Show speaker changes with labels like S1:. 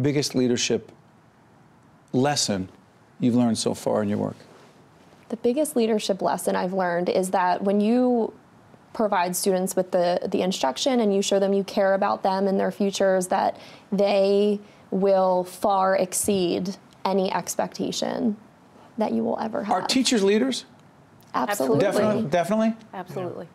S1: biggest leadership lesson you've learned so far in your work?
S2: The biggest leadership lesson I've learned is that when you provide students with the, the instruction and you show them you care about them and their futures, that they will far exceed any expectation that you will ever have.
S1: Are teachers leaders?
S2: Absolutely.
S1: Definitely. Definitely.
S3: Absolutely.